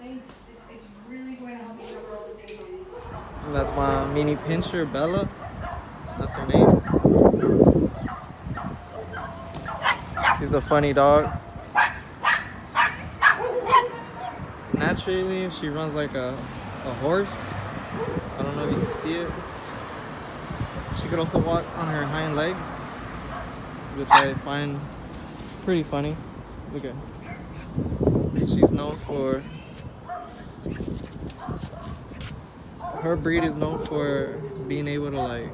Thanks. It's, it's really going to help me cover all the things. And that's my mini pinscher, Bella. That's her name. She's a funny dog. Naturally, she runs like a, a horse. I don't know if you can see it. She could also walk on her hind legs, which I find pretty funny. Look at her. She's known for her breed is known for being able to like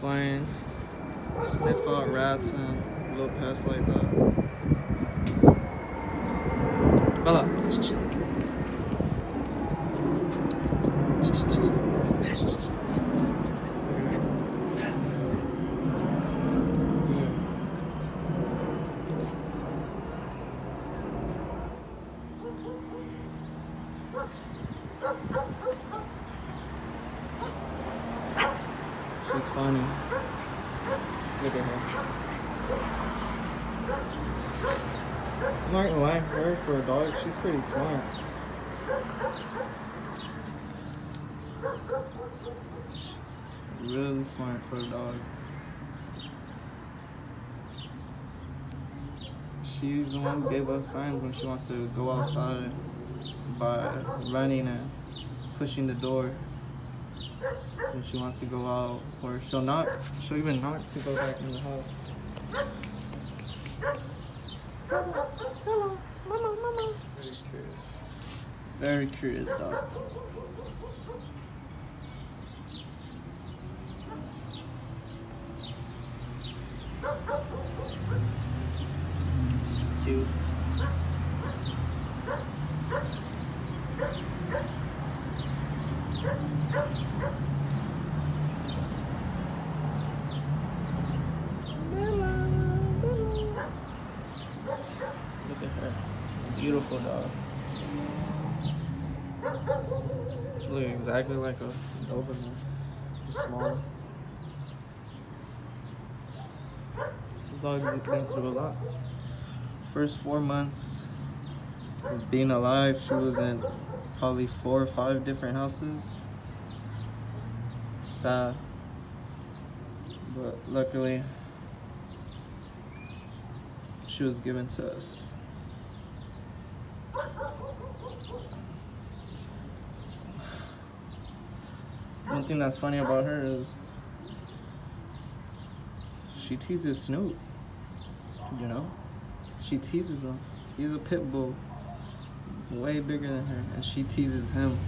find sniff out rats and little pests like that. Bella. She's funny. Look at her. I'm not gonna lie, her for a dog, she's pretty smart. Really smart for a dog. She's the one who gave us signs when she wants to go outside by running and pushing the door when she wants to go out, or she'll knock. She'll even knock to go back in the house. Hello, mama, mama. Very curious. Very curious dog. She's cute. Look at her. Beautiful dog. She looks exactly like a Doberman. Just small. This dog has been through a lot. First four months of being alive, she was in probably four or five different houses. Sad. But luckily, she was given to us. One thing that's funny about her is she teases Snoop. You know? She teases him. He's a pit bull, way bigger than her, and she teases him.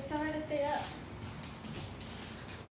Just tell her to stay up.